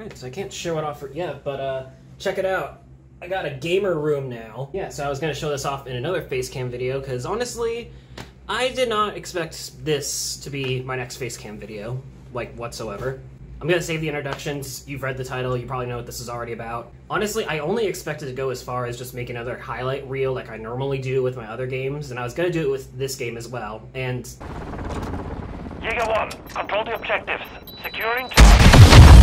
Alright, so I can't show it off for, yet, but uh, check it out. I got a gamer room now. Yeah, so I was gonna show this off in another facecam video, because honestly, I did not expect this to be my next facecam video, like whatsoever. I'm gonna save the introductions. You've read the title, you probably know what this is already about. Honestly, I only expected to go as far as just make another highlight reel like I normally do with my other games, and I was gonna do it with this game as well. And Jaeger 1, control the objectives. Securing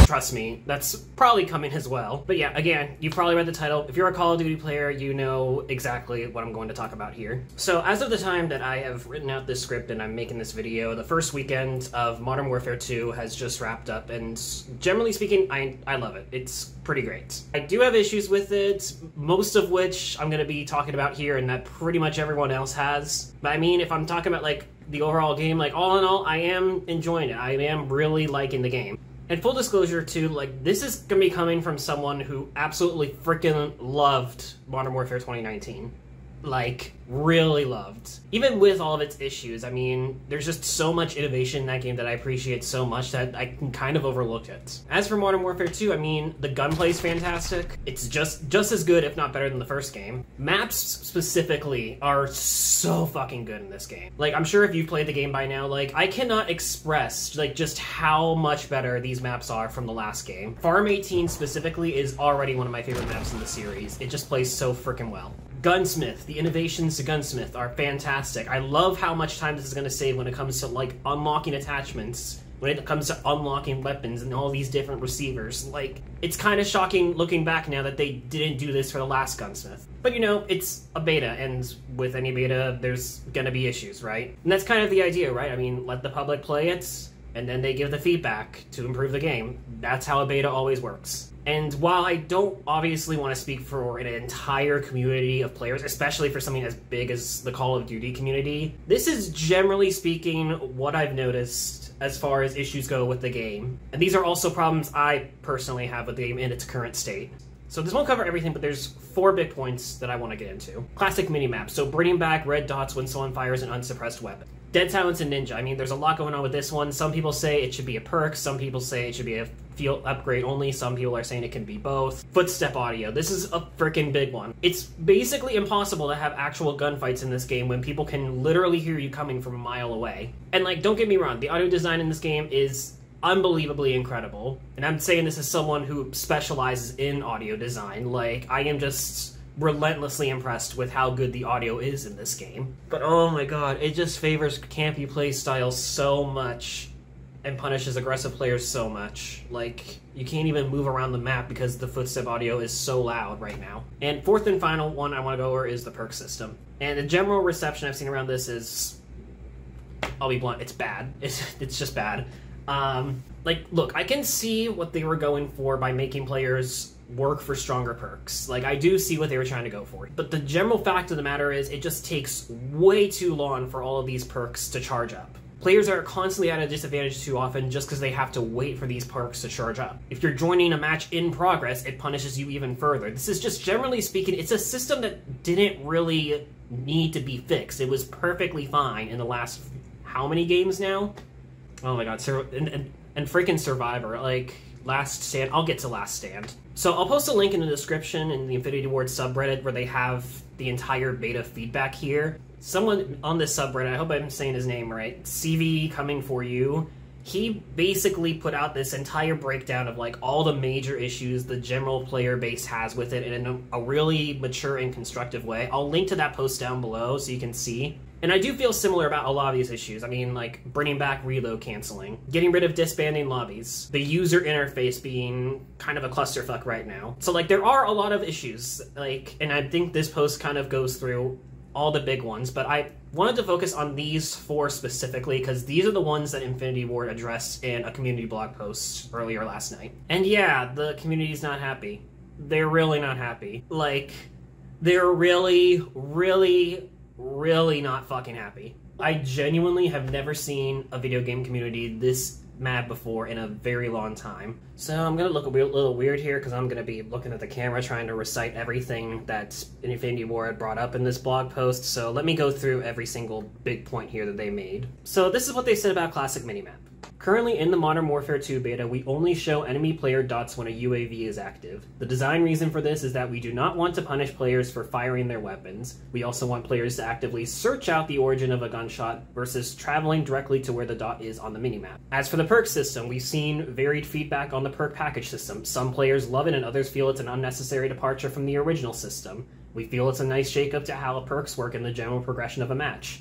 trust me, that's probably coming as well. But yeah, again, you've probably read the title. If you're a Call of Duty player, you know exactly what I'm going to talk about here. So as of the time that I have written out this script and I'm making this video, the first weekend of Modern Warfare 2 has just wrapped up, and generally speaking, I, I love it. It's pretty great. I do have issues with it, most of which I'm going to be talking about here and that pretty much everyone else has. But I mean, if I'm talking about like the overall game, like all in all, I am enjoying it. I am really liking the game. And full disclosure, too, like this is gonna be coming from someone who absolutely freaking loved Modern Warfare 2019 like really loved. Even with all of its issues, I mean, there's just so much innovation in that game that I appreciate so much that I can kind of overlook it. As for Modern Warfare 2, I mean, the gunplay is fantastic. It's just just as good, if not better than the first game. Maps specifically are so fucking good in this game. Like, I'm sure if you've played the game by now, like, I cannot express like just how much better these maps are from the last game. Farm 18 specifically is already one of my favorite maps in the series. It just plays so freaking well. Gunsmith, the innovations to Gunsmith are fantastic. I love how much time this is going to save when it comes to like unlocking attachments, when it comes to unlocking weapons and all these different receivers. Like, it's kind of shocking looking back now that they didn't do this for the last Gunsmith. But you know, it's a beta, and with any beta, there's gonna be issues, right? And that's kind of the idea, right? I mean, let the public play it, and then they give the feedback to improve the game. That's how a beta always works. And while I don't obviously want to speak for an entire community of players, especially for something as big as the Call of Duty community, this is generally speaking what I've noticed as far as issues go with the game. And these are also problems I personally have with the game in its current state. So this won't cover everything, but there's four big points that I want to get into. Classic minimap, so bringing back red dots when someone fires an unsuppressed weapon. Dead Silence and Ninja. I mean, there's a lot going on with this one. Some people say it should be a perk. Some people say it should be a field upgrade only. Some people are saying it can be both. Footstep audio. This is a freaking big one. It's basically impossible to have actual gunfights in this game when people can literally hear you coming from a mile away. And like, don't get me wrong, the audio design in this game is unbelievably incredible. And I'm saying this as someone who specializes in audio design. Like, I am just relentlessly impressed with how good the audio is in this game. But oh my god, it just favors campy play style so much and punishes aggressive players so much. Like, you can't even move around the map because the footstep audio is so loud right now. And fourth and final one I want to go over is the perk system. And the general reception I've seen around this is, I'll be blunt, it's bad. It's, it's just bad. Um, like, look, I can see what they were going for by making players work for stronger perks. Like, I do see what they were trying to go for. But the general fact of the matter is, it just takes way too long for all of these perks to charge up. Players are constantly at a disadvantage too often just because they have to wait for these perks to charge up. If you're joining a match in progress, it punishes you even further. This is just generally speaking, it's a system that didn't really need to be fixed. It was perfectly fine in the last how many games now? Oh my god, and, and, and freaking Survivor, like Last Stand. I'll get to Last Stand. So I'll post a link in the description in the Infinity Ward subreddit where they have the entire beta feedback here. Someone on this subreddit, I hope I'm saying his name right, CV coming for you. He basically put out this entire breakdown of like all the major issues the general player base has with it in a, a really mature and constructive way. I'll link to that post down below so you can see. And I do feel similar about a lot of these issues. I mean, like bringing back reload canceling, getting rid of disbanding lobbies, the user interface being kind of a clusterfuck right now. So, like, there are a lot of issues, like, and I think this post kind of goes through all the big ones, but I wanted to focus on these four specifically because these are the ones that Infinity Ward addressed in a community blog post earlier last night. And yeah, the community's not happy. They're really not happy. Like, they're really, really really not fucking happy. I genuinely have never seen a video game community this mad before in a very long time. So I'm gonna look a little weird here because I'm gonna be looking at the camera trying to recite everything that Infinity Ward brought up in this blog post. So let me go through every single big point here that they made. So this is what they said about Classic Minimap. Currently in the Modern Warfare 2 beta, we only show enemy player dots when a UAV is active. The design reason for this is that we do not want to punish players for firing their weapons. We also want players to actively search out the origin of a gunshot versus traveling directly to where the dot is on the minimap. As for the perk system, we've seen varied feedback on the perk package system. Some players love it and others feel it's an unnecessary departure from the original system. We feel it's a nice shakeup to how perks work in the general progression of a match.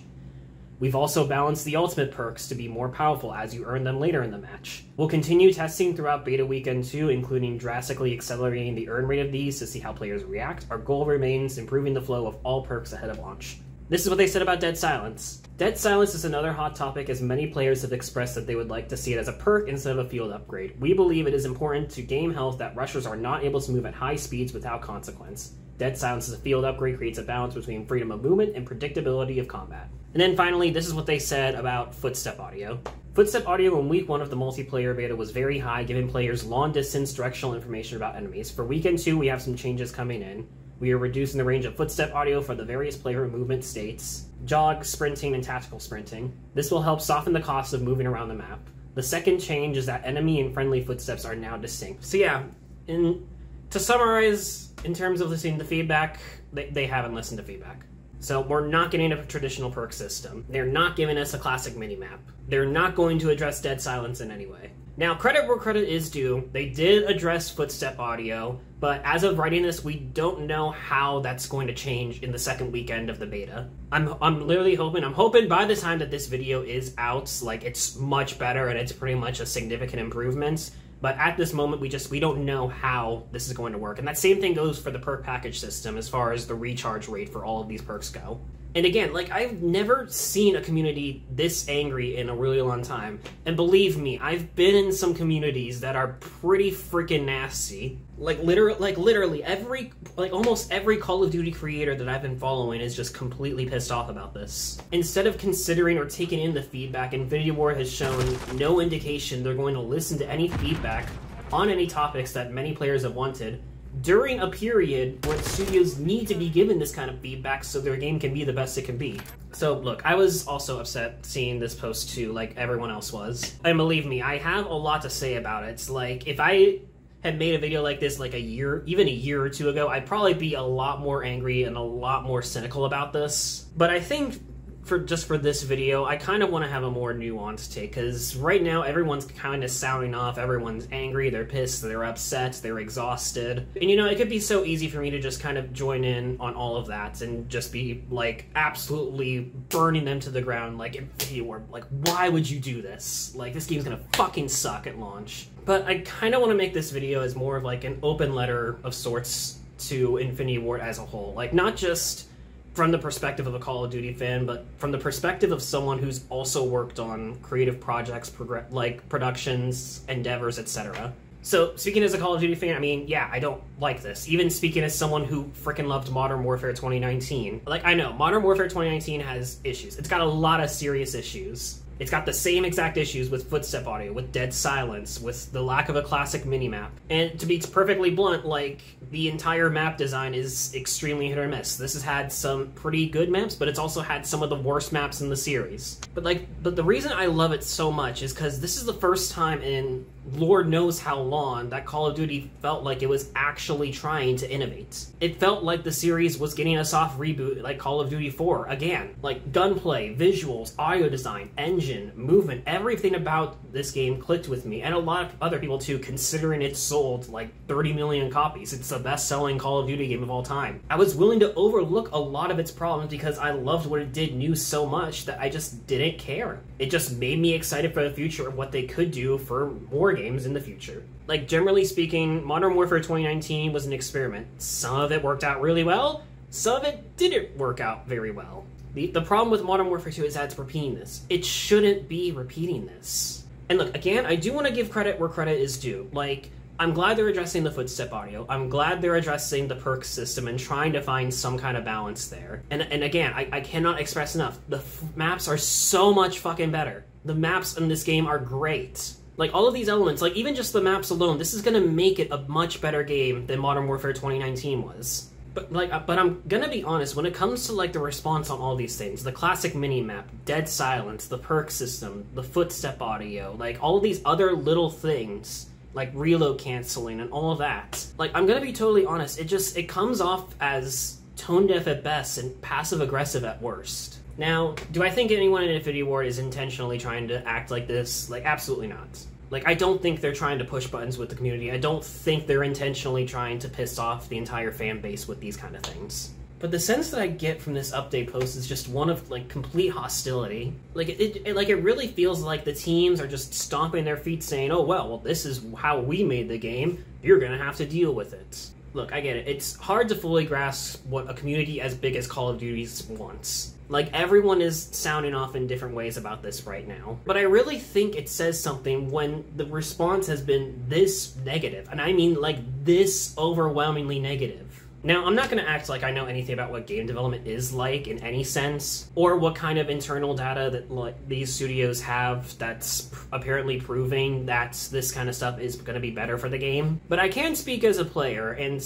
We've also balanced the ultimate perks to be more powerful as you earn them later in the match. We'll continue testing throughout beta weekend 2, including drastically accelerating the earn rate of these to see how players react. Our goal remains improving the flow of all perks ahead of launch. This is what they said about Dead Silence. Dead Silence is another hot topic as many players have expressed that they would like to see it as a perk instead of a field upgrade. We believe it is important to game health that rushers are not able to move at high speeds without consequence. Dead Silence as a field upgrade creates a balance between freedom of movement and predictability of combat. And then finally, this is what they said about footstep audio. Footstep audio in week one of the multiplayer beta was very high, giving players long distance directional information about enemies. For weekend two, we have some changes coming in. We are reducing the range of footstep audio for the various player movement states jog, sprinting, and tactical sprinting. This will help soften the cost of moving around the map. The second change is that enemy and friendly footsteps are now distinct. So, yeah, in, to summarize, in terms of listening to feedback, they, they haven't listened to feedback. So we're not getting a traditional perk system. They're not giving us a classic minimap. They're not going to address dead silence in any way. Now, credit where credit is due, they did address footstep audio, but as of writing this, we don't know how that's going to change in the second weekend of the beta. I'm, I'm literally hoping, I'm hoping by the time that this video is out, like it's much better and it's pretty much a significant improvement. But at this moment, we just we don't know how this is going to work, and that same thing goes for the perk package system as far as the recharge rate for all of these perks go. And again, like I've never seen a community this angry in a really long time. And believe me, I've been in some communities that are pretty freaking nasty. Like literally, like literally every like almost every Call of Duty creator that I've been following is just completely pissed off about this. Instead of considering or taking in the feedback, Infinity Ward has shown no indication they're going to listen to any feedback on any topics that many players have wanted during a period where studios need to be given this kind of feedback so their game can be the best it can be. So, look, I was also upset seeing this post too, like everyone else was. And believe me, I have a lot to say about it. Like, if I had made a video like this like a year, even a year or two ago, I'd probably be a lot more angry and a lot more cynical about this. But I think for just for this video, I kind of want to have a more nuanced take because right now everyone's kind of sounding off. Everyone's angry, they're pissed, they're upset, they're exhausted. And you know, it could be so easy for me to just kind of join in on all of that and just be like absolutely burning them to the ground. Like, you were like, why would you do this? Like, this game's gonna fucking suck at launch. But I kind of want to make this video as more of like an open letter of sorts to Infinity Ward as a whole. Like, not just from the perspective of a Call of Duty fan, but from the perspective of someone who's also worked on creative projects, progr- like productions, endeavors, etc. So, speaking as a Call of Duty fan, I mean, yeah, I don't like this. Even speaking as someone who freaking loved Modern Warfare 2019. Like, I know, Modern Warfare 2019 has issues. It's got a lot of serious issues. It's got the same exact issues with footstep audio, with dead silence, with the lack of a classic minimap. And to be perfectly blunt, like, the entire map design is extremely hit or miss. This has had some pretty good maps, but it's also had some of the worst maps in the series. But like, but the reason I love it so much is because this is the first time in Lord knows how long that Call of Duty felt like it was actually trying to innovate. It felt like the series was getting a soft reboot like Call of Duty 4 again. Like gunplay, visuals, audio design, engine, movement, everything about this game clicked with me, and a lot of other people too, considering it sold like 30 million copies. It's the best selling Call of Duty game of all time. I was willing to overlook a lot of its problems because I loved what it did new so much that I just didn't care. It just made me excited for the future of what they could do for more games in the future. Like, generally speaking, Modern Warfare 2019 was an experiment. Some of it worked out really well, some of it didn't work out very well. The, the problem with Modern Warfare 2 is that it's repeating this. It shouldn't be repeating this. And look, again, I do want to give credit where credit is due. Like, I'm glad they're addressing the footstep audio. I'm glad they're addressing the perk system and trying to find some kind of balance there. And and again, I, I cannot express enough. The maps are so much fucking better. The maps in this game are great. Like all of these elements, like even just the maps alone, this is gonna make it a much better game than Modern Warfare 2019 was. But like, uh, but I'm gonna be honest. When it comes to like the response on all these things, the classic mini map, dead silence, the perk system, the footstep audio, like all these other little things, like reload canceling and all of that. Like, I'm gonna be totally honest. It just it comes off as tone deaf at best and passive aggressive at worst. Now, do I think anyone in Infinity Ward is intentionally trying to act like this? Like, absolutely not. Like, I don't think they're trying to push buttons with the community. I don't think they're intentionally trying to piss off the entire fan base with these kind of things. But the sense that I get from this update post is just one of like complete hostility. Like it, it, like it really feels like the teams are just stomping their feet, saying, "Oh well, well this is how we made the game. You're gonna have to deal with it." Look, I get it. It's hard to fully grasp what a community as big as Call of Duty's wants. Like, everyone is sounding off in different ways about this right now. But I really think it says something when the response has been this negative. And I mean, like, this overwhelmingly negative. Now, I'm not going to act like I know anything about what game development is like in any sense, or what kind of internal data that like, these studios have that's apparently proving that this kind of stuff is going to be better for the game. But I can speak as a player, and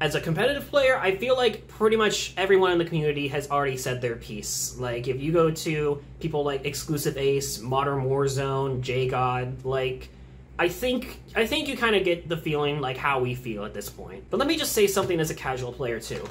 as a competitive player, I feel like pretty much everyone in the community has already said their piece. Like, if you go to people like XclusiveAce, Modern Warzone, JGOD, like I think I think you kind of get the feeling like how we feel at this point. But let me just say something as a casual player too.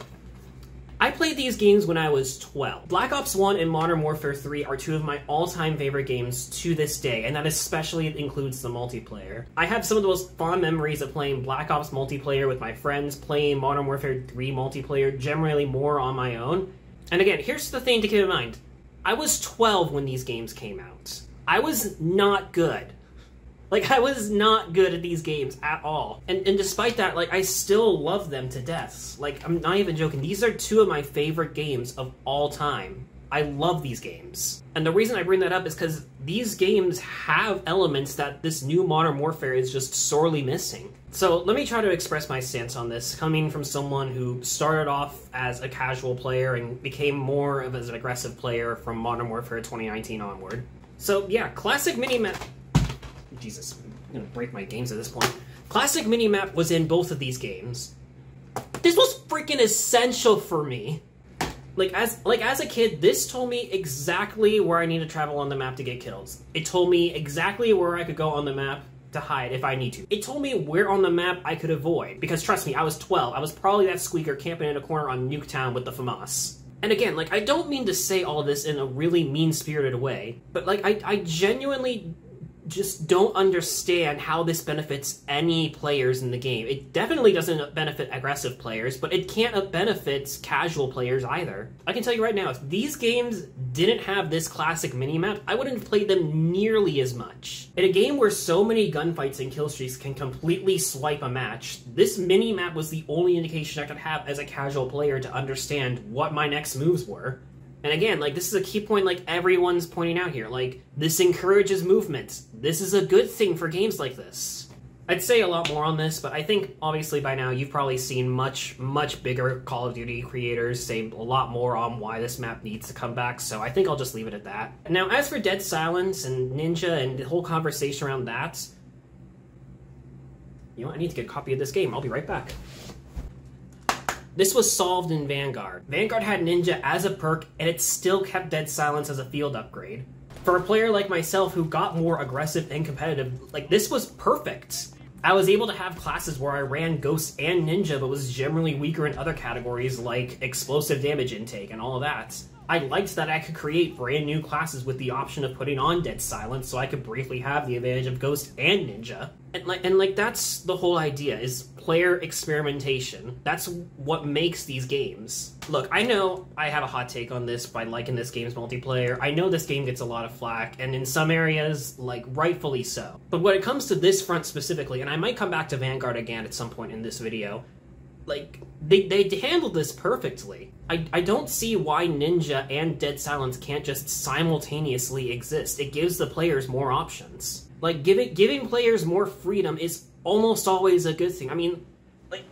I played these games when I was 12. Black Ops 1 and Modern Warfare 3 are two of my all-time favorite games to this day, and that especially includes the multiplayer. I have some of the most fond memories of playing Black Ops multiplayer with my friends, playing Modern Warfare 3 multiplayer, generally more on my own. And again, here's the thing to keep in mind. I was 12 when these games came out. I was not good. Like I was not good at these games at all. And and despite that, like I still love them to death. Like I'm not even joking. These are two of my favorite games of all time. I love these games. And the reason I bring that up is because these games have elements that this new Modern Warfare is just sorely missing. So let me try to express my stance on this, coming from someone who started off as a casual player and became more of as an aggressive player from Modern Warfare 2019 onward. So yeah, classic minimap Jesus, I'm gonna break my games at this point. Classic minimap was in both of these games. This was freaking essential for me. Like as like as a kid, this told me exactly where I need to travel on the map to get kills. It told me exactly where I could go on the map to hide if I need to. It told me where on the map I could avoid. Because trust me, I was 12. I was probably that squeaker camping in a corner on Nuketown with the FAMAS. And again, like, I don't mean to say all this in a really mean-spirited way, but, like, I, I genuinely just don't understand how this benefits any players in the game. It definitely doesn't benefit aggressive players, but it can't benefit casual players either. I can tell you right now, if these games didn't have this classic minimap, I wouldn't played them nearly as much. In a game where so many gunfights and kill streaks can completely swipe a match, this minimap was the only indication I could have as a casual player to understand what my next moves were. And again, like this is a key point like everyone's pointing out here. Like this encourages movement. This is a good thing for games like this. I'd say a lot more on this, but I think obviously by now you've probably seen much, much bigger Call of Duty creators say a lot more on why this map needs to come back, so I think I'll just leave it at that. Now, as for Dead Silence and Ninja and the whole conversation around that, you know, I need to get a copy of this game. I'll be right back. This was solved in Vanguard. Vanguard had Ninja as a perk, and it still kept Dead Silence as a field upgrade. For a player like myself who got more aggressive and competitive, like this was perfect. I was able to have classes where I ran Ghost and Ninja, but was generally weaker in other categories like explosive damage intake and all of that. I liked that I could create brand new classes with the option of putting on Dead Silence, so I could briefly have the advantage of Ghost and Ninja. And like, and like that's the whole idea is player experimentation. That's what makes these games. Look, I know I have a hot take on this by liking this game's multiplayer. I know this game gets a lot of flack, and in some areas, like, rightfully so. But when it comes to this front specifically, and I might come back to Vanguard again at some point in this video, like, they, they handled this perfectly. I, I don't see why Ninja and Dead Silence can't just simultaneously exist. It gives the players more options. Like, giving, giving players more freedom is almost always a good thing. I mean, like,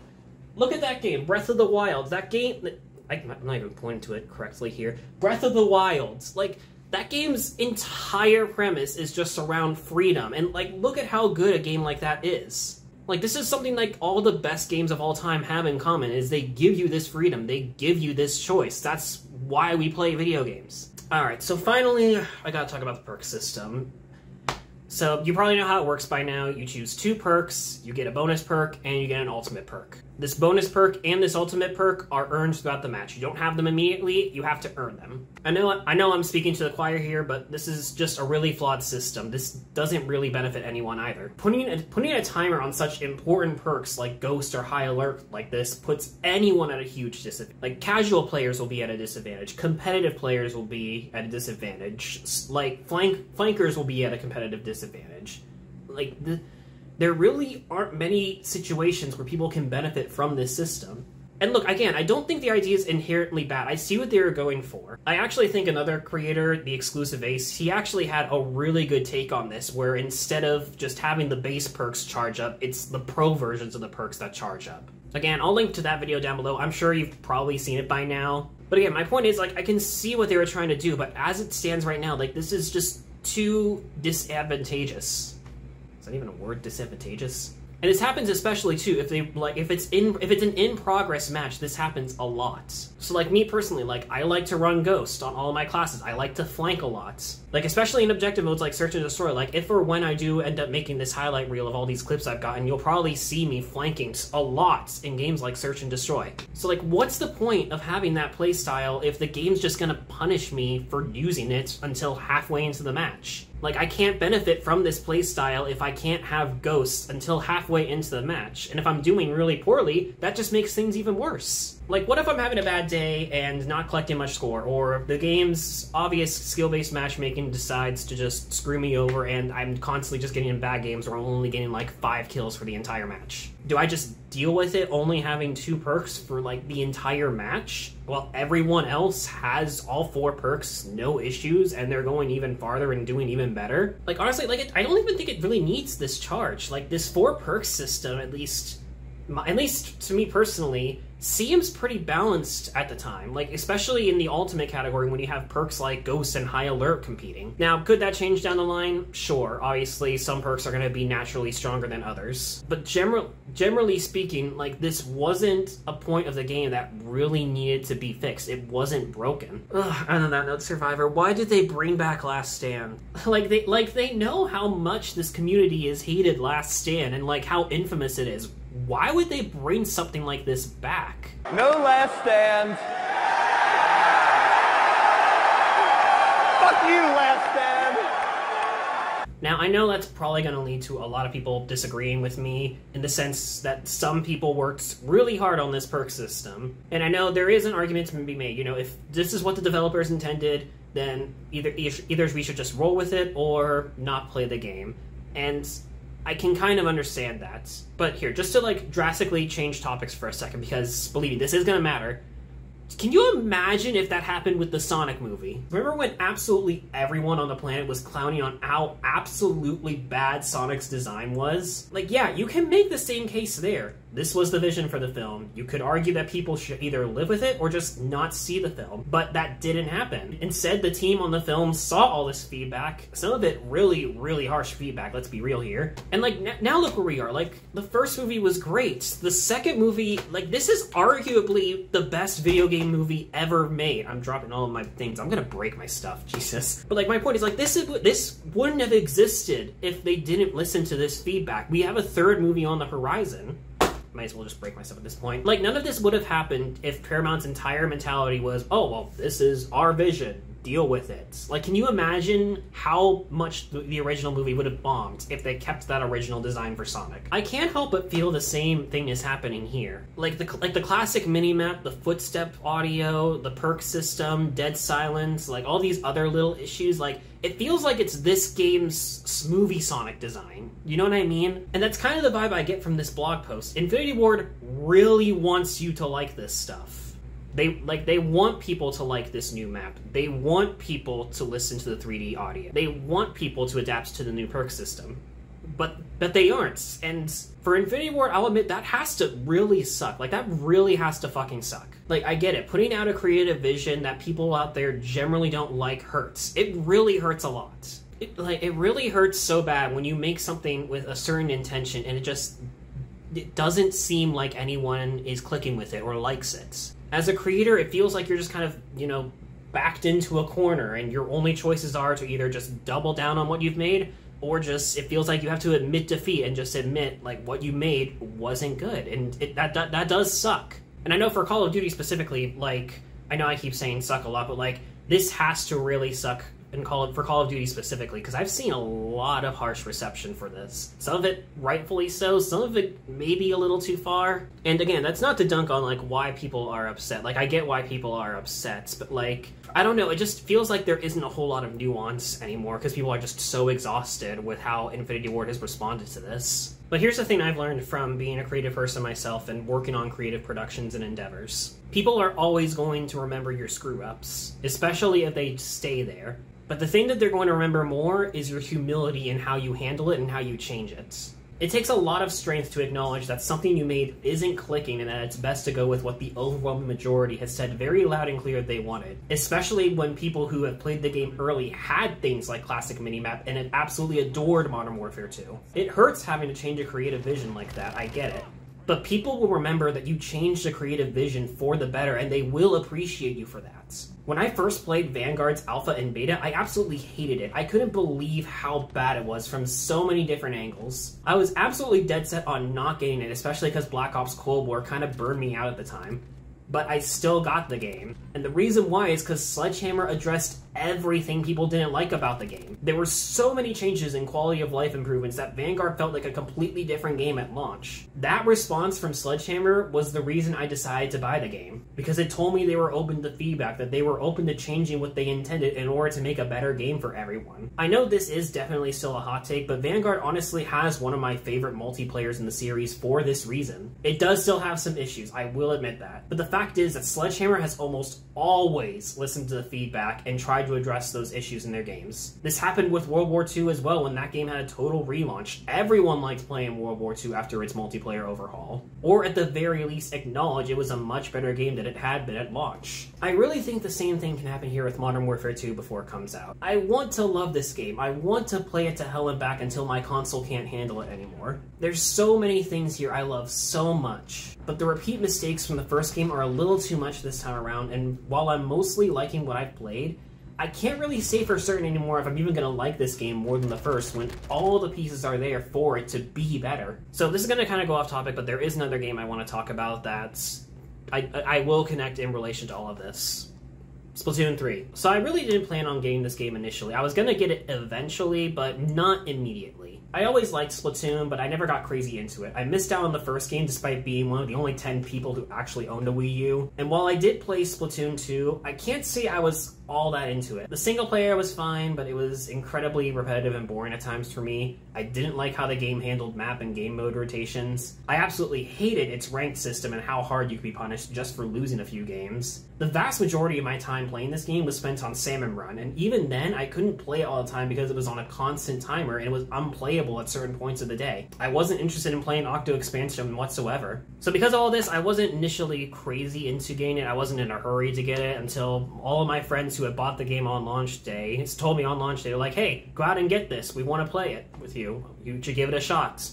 look at that game, Breath of the Wild. That game, I'm not even pointing to it correctly here. Breath of the Wild, like that game's entire premise is just around freedom, and like, look at how good a game like that is. Like this is something like all the best games of all time have in common is they give you this freedom, they give you this choice. That's why we play video games. All right, so finally, I gotta talk about the perk system. So you probably know how it works by now. You choose two perks, you get a bonus perk, and you get an ultimate perk. This bonus perk and this ultimate perk are earned throughout the match. You don't have them immediately, you have to earn them. I know I know I'm speaking to the choir here, but this is just a really flawed system. This doesn't really benefit anyone either. Putting a, putting a timer on such important perks like Ghost or High Alert like this puts anyone at a huge disadvantage. Like casual players will be at a disadvantage, competitive players will be at a disadvantage, like flank flankers will be at a competitive disadvantage. Like the there really aren't many situations where people can benefit from this system. And look, again, I don't think the idea is inherently bad. I see what they were going for. I actually think another creator, the XclusiveAce, he actually had a really good take on this, where instead of just having the base perks charge up, it's the pro versions of the perks that charge up. Again, I'll link to that video down below. I'm sure you've probably seen it by now. But again, my point is, like, I can see what they were trying to do, but as it stands right now, like, this is just too disadvantageous is that even a word? Disadvantageous. And this happens especially too if they like if it's in if it's an in progress match. This happens a lot. So like me personally, like I like to run Ghost on all my classes. I like to flank a lot. Like especially in objective modes like Search and Destroy. Like if or when I do end up making this highlight reel of all these clips I've gotten, you'll probably see me flanking a lot in games like Search and Destroy. So like what's the point of having that playstyle if the game's just gonna punish me for using it until halfway into the match? Like, I can't benefit from this playstyle if I can't have ghosts until halfway into the match. And if I'm doing really poorly, that just makes things even worse. Like, what if I'm having a bad day and not collecting much score, or the game's obvious skill based matchmaking decides to just screw me over and I'm constantly just getting in bad games where I'm only getting like five kills for the entire match? Do I just deal with it only having two perks for like the entire match? While everyone else has all four perks, no issues, and they're going even farther and doing even better? Like, honestly, like, it, I don't even think it really needs this charge. Like, this four perks system, at least, at least to me personally, seems pretty balanced at the time, like especially in the ultimate category when you have perks like Ghost and High Alert competing. Now, could that change down the line? Sure. Obviously, some perks are going to be naturally stronger than others, but general, generally speaking, like this wasn't a point of the game that really needed to be fixed. It wasn't broken. Ugh, and on that note, Survivor, why did they bring back Last Stand? like they like they know how much this community is hated Last Stand and like how infamous it is why would they bring something like this back? No last stand. Fuck you, last stand. Now, I know that's probably going to lead to a lot of people disagreeing with me in the sense that some people worked really hard on this perk system. And I know there is an argument to be made. You know, if this is what the developers intended, then either either we should just roll with it or not play the game. And I can kind of understand that. But here, just to like drastically change topics for a second, because believe me, this is gonna matter. Can you imagine if that happened with the Sonic movie? Remember when absolutely everyone on the planet was clowning on how absolutely bad Sonic's design was? Like, yeah, you can make the same case there. This was the vision for the film. You could argue that people should either live with it or just not see the film, but that didn't happen. Instead, the team on the film saw all this feedback, some of it really, really harsh feedback, let's be real here. And like, now look where we are. Like, the first movie was great. The second movie, like, this is arguably the best video game movie ever made. I'm dropping all of my things. I'm gonna break my stuff, Jesus. But like, my point is, like, this is this wouldn't have existed if they didn't listen to this feedback. We have a third movie on the horizon might as well just break myself at this point. Like, none of this would have happened if Paramount's entire mentality was, oh, well, this is our vision deal with it. Like, can you imagine how much the original movie would have bombed if they kept that original design for Sonic? I can't help but feel the same thing is happening here. Like the like the classic mini map, the footstep audio, the perk system, dead silence, like all these other little issues. Like it feels like it's this game's movie Sonic design. You know what I mean? And that's kind of the vibe I get from this blog post. Infinity Ward really wants you to like this stuff they like they want people to like this new map. They want people to listen to the 3D audio. They want people to adapt to the new perk system. But but they aren't. And for Infinity Ward, I'll admit that has to really suck. Like that really has to fucking suck. Like I get it. Putting out a creative vision that people out there generally don't like hurts. It really hurts a lot. It, like it really hurts so bad when you make something with a certain intention and it just it doesn't seem like anyone is clicking with it or likes it. As a creator, it feels like you're just kind of, you know, backed into a corner and your only choices are to either just double down on what you've made or just it feels like you have to admit defeat and just admit like what you made wasn't good. And it, that, that that does suck. And i know for call of duty specifically like i know i keep saying suck a lot but like this has to really suck in call for call of duty specifically because i've seen a lot of harsh reception for this some of it rightfully so some of it maybe a little too far and again that's not to dunk on like why people are upset like i get why people are upset but like I don't know. It just feels like there isn't a whole lot of nuance anymore because people are just so exhausted with how Infinity Ward has responded to this. But here's the thing I've learned from being a creative person myself and working on creative productions and endeavors. People are always going to remember your screw ups, especially if they stay there. But the thing that they're going to remember more is your humility in how you handle it and how you change it. It takes a lot of strength to acknowledge that something you made isn't clicking and that it's best to go with what the overwhelming majority has said very loud and clear they wanted. Especially when people who have played the game early had things like Classic Minimap and had absolutely adored Modern Warfare 2. It hurts having to change a creative vision like that, I get it. But people will remember that you changed the creative vision for the better and they will appreciate you for that. When I first played Vanguard's Alpha and Beta, I absolutely hated it. I couldn't believe how bad it was from so many different angles. I was absolutely dead set on not getting it, especially because Black Ops Cold War kind of burned me out at the time but I still got the game. And the reason why is because Sledgehammer addressed everything people didn't like about the game. There were so many changes in quality of life improvements that Vanguard felt like a completely different game at launch. That response from Sledgehammer was the reason I decided to buy the game, because it told me they were open to feedback, that they were open to changing what they intended in order to make a better game for everyone. I know this is definitely still a hot take, but Vanguard honestly has one of my favorite multiplayers in the series for this reason. It does still have some issues, I will admit that, but the fact is that Sledgehammer has almost always listen to the feedback and try to address those issues in their games. This happened with World War II as well when that game had a total relaunch. Everyone liked playing World War II after its multiplayer overhaul. Or at the very least acknowledge it was a much better game than it had been at launch. I really think the same thing can happen here with Modern Warfare 2 before it comes out. I want to love this game. I want to play it to hell and back until my console can't handle it anymore. There's so many things here I love so much, but the repeat mistakes from the first game are a little too much this time around, and while I'm mostly liking what I've played, I can't really say for certain anymore if I'm even going to like this game more than the first when all the pieces are there for it to be better. So this is going to kind of go off topic, but there is another game I want to talk about that's I, I will connect in relation to all of this. Splatoon 3. So I really didn't plan on getting this game initially. I was going to get it eventually, but not immediately. I always liked Splatoon, but I never got crazy into it. I missed out on the first game despite being one of the only 10 people who actually owned a Wii U. And while I did play Splatoon 2, I can't say I was all that into it. The single player was fine, but it was incredibly repetitive and boring at times for me. I didn't like how the game handled map and game mode rotations. I absolutely hated its ranked system and how hard you could be punished just for losing a few games. The vast majority of my time playing this game was spent on Salmon Run, and even then I couldn't play it all the time because it was on a constant timer and it was unplayable at certain points of the day. I wasn't interested in playing Octo Expansion whatsoever. So because of all this, I wasn't initially crazy into getting it. I wasn't in a hurry to get it until all of my friends who had bought the game on launch day told me on launch day, they're like, hey, go out and get this. We want to play it with you. You should give it a shot.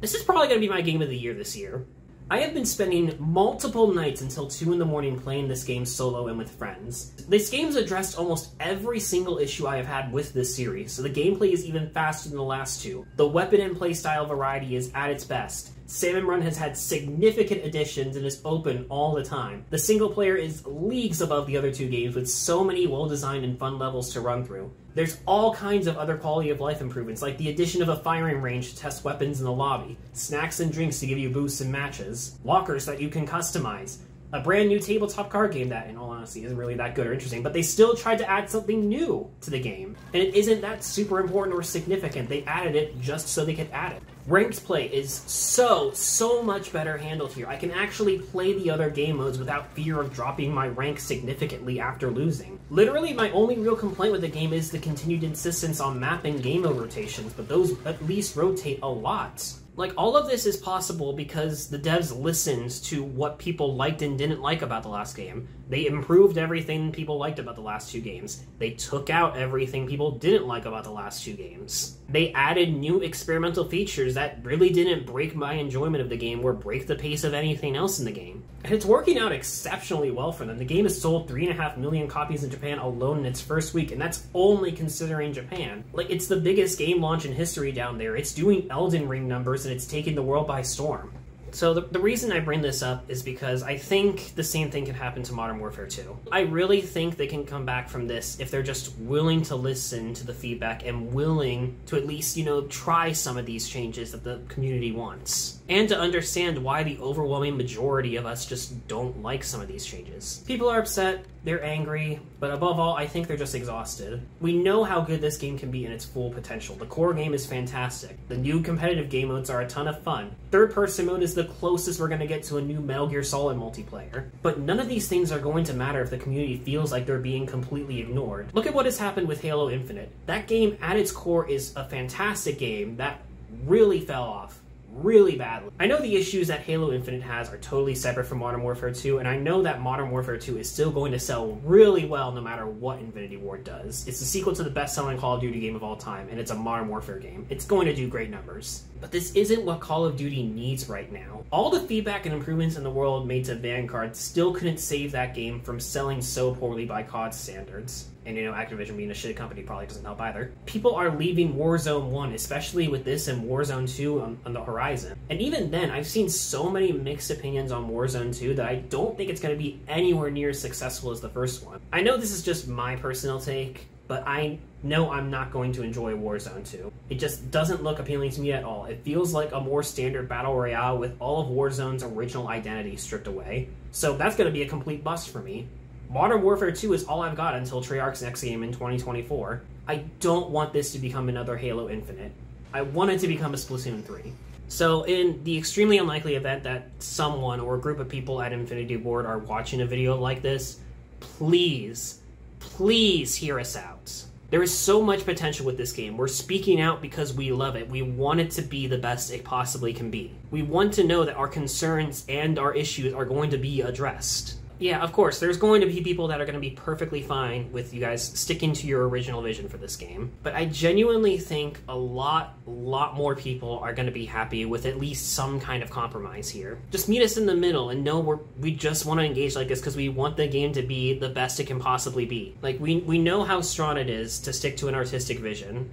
This is probably going to be my game of the year this year. I have been spending multiple nights until 2 in the morning playing this game solo and with friends. This game's addressed almost every single issue I have had with this series, so the gameplay is even faster than the last two. The weapon and playstyle variety is at its best. Salmon Run has had significant additions and is open all the time. The single player is leagues above the other two games with so many well-designed and fun levels to run through. There's all kinds of other quality of life improvements, like the addition of a firing range to test weapons in the lobby, snacks and drinks to give you boosts in matches, lockers that you can customize, a brand new tabletop card game that, in all honesty, isn't really that good or interesting, but they still tried to add something new to the game. And it isn't that super important or significant. They added it just so they could add it. Ranked play is so, so much better handled here. I can actually play the other game modes without fear of dropping my rank significantly after losing. Literally, my only real complaint with the game is the continued insistence on mapping game mode rotations, but those at least rotate a lot. Like, all of this is possible because the devs listened to what people liked and didn't like about the last game. They improved everything people liked about the last two games. They took out everything people didn't like about the last two games. They added new experimental features that really didn't break my enjoyment of the game or break the pace of anything else in the game. And it's working out exceptionally well for them. The game has sold 3.5 million copies in Japan alone in its first week, and that's only considering Japan. Like, it's the biggest game launch in history down there. It's doing Elden Ring numbers and it's taking the world by storm. So the, the reason I bring this up is because I think the same thing can happen to Modern Warfare 2. I really think they can come back from this if they're just willing to listen to the feedback and willing to at least, you know, try some of these changes that the community wants. And to understand why the overwhelming majority of us just don't like some of these changes. People are upset, they're angry, but above all, I think they're just exhausted. We know how good this game can be in its full potential. The core game is fantastic. The new competitive game modes are a ton of fun. Third person mode is the closest we're going to get to a new Metal Gear Solid multiplayer. But none of these things are going to matter if the community feels like they're being completely ignored. Look at what has happened with Halo Infinite. That game, at its core, is a fantastic game that really fell off really badly. I know the issues that Halo Infinite has are totally separate from Modern Warfare 2, and I know that Modern Warfare 2 is still going to sell really well no matter what Infinity Ward does. It's the sequel to the best-selling Call of Duty game of all time, and it's a Modern Warfare game. It's going to do great numbers. But this isn't what Call of Duty needs right now. All the feedback and improvements in the world made to Vanguard still couldn't save that game from selling so poorly by COD standards. And you know, Activision being a shit company probably doesn't help either. People are leaving Warzone 1, especially with this and Warzone 2 on, on the horizon. And even then, I've seen so many mixed opinions on Warzone 2 that I don't think it's going to be anywhere near as successful as the first one. I know this is just my personal take, but I know I'm not going to enjoy Warzone 2. It just doesn't look appealing to me at all. It feels like a more standard battle royale with all of Warzone's original identity stripped away. So that's going to be a complete bust for me. Modern Warfare 2 is all I've got until Treyarch's next game in 2024. I don't want this to become another Halo Infinite. I want it to become a Splatoon 3. So, in the extremely unlikely event that someone or a group of people at Infinity Ward are watching a video like this, please, please hear us out. There is so much potential with this game. We're speaking out because we love it. We want it to be the best it possibly can be. We want to know that our concerns and our issues are going to be addressed yeah, of course, there's going to be people that are going to be perfectly fine with you guys sticking to your original vision for this game. But I genuinely think a lot, lot more people are going to be happy with at least some kind of compromise here. Just meet us in the middle and know we're, we just want to engage like this because we want the game to be the best it can possibly be. Like, we, we know how strong it is to stick to an artistic vision.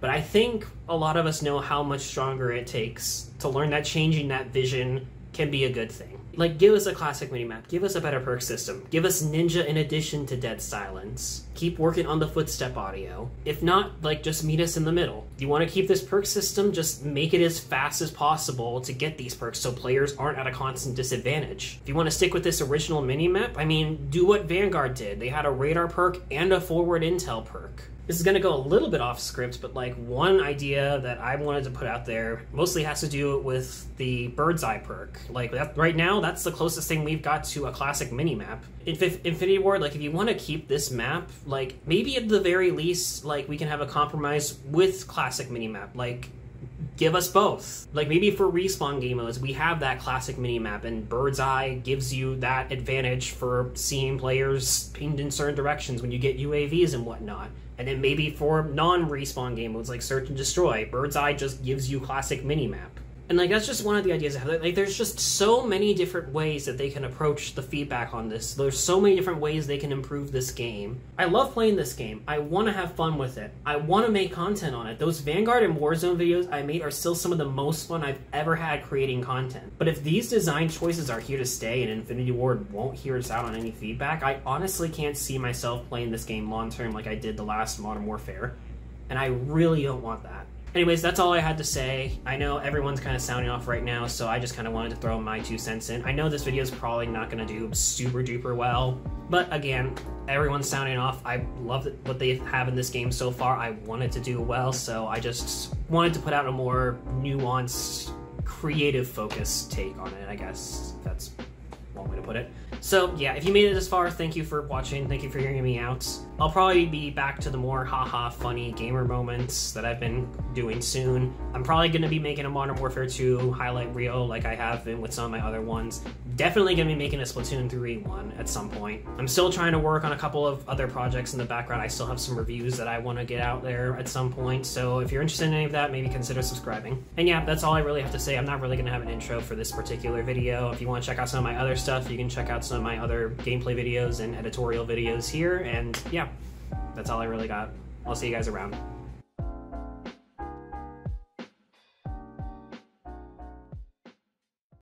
But I think a lot of us know how much stronger it takes to learn that changing that vision can be a good thing. Like, give us a classic minimap. Give us a better perk system. Give us Ninja in addition to Dead Silence. Keep working on the footstep audio. If not, like, just meet us in the middle. You want to keep this perk system? Just make it as fast as possible to get these perks so players aren't at a constant disadvantage. If you want to stick with this original minimap, I mean, do what Vanguard did. They had a radar perk and a forward intel perk this is going to go a little bit off script, but like one idea that I wanted to put out there mostly has to do with the bird's eye perk. Like that, right now, that's the closest thing we've got to a classic mini map. In Infinity Ward, like if you want to keep this map, like maybe at the very least, like we can have a compromise with classic mini map. Like give us both. Like maybe for respawn game modes, we have that classic mini map, and Bird's Eye gives you that advantage for seeing players pinged in certain directions when you get UAVs and whatnot. And then maybe for non-respawn game modes like Search and Destroy, Bird's Eye just gives you classic minimap. And like that's just one of the ideas I have. Like there's just so many different ways that they can approach the feedback on this. There's so many different ways they can improve this game. I love playing this game. I want to have fun with it. I want to make content on it. Those Vanguard and Warzone videos I made are still some of the most fun I've ever had creating content. But if these design choices are here to stay and Infinity Ward won't hear us out on any feedback, I honestly can't see myself playing this game long term like I did the last Modern Warfare. And I really don't want that. Anyways, that's all I had to say. I know everyone's kind of sounding off right now, so I just kind of wanted to throw my two cents in. I know this video is probably not going to do super duper well, but again, everyone's sounding off. I love what they have in this game so far. I wanted to do well, so I just wanted to put out a more nuanced, creative focus take on it, I guess that's one way to put it. So yeah, if you made it this far, thank you for watching. Thank you for hearing me out. I'll probably be back to the more haha funny gamer moments that I've been doing soon. I'm probably going to be making a Modern Warfare 2 highlight reel like I have been with some of my other ones. Definitely going to be making a Splatoon 3 one at some point. I'm still trying to work on a couple of other projects in the background. I still have some reviews that I want to get out there at some point. So if you're interested in any of that, maybe consider subscribing. And yeah, that's all I really have to say. I'm not really going to have an intro for this particular video. If you want to check out some of my other stuff, you can check out some of my other gameplay videos and editorial videos here. And yeah, that's all I really got. I'll see you guys around.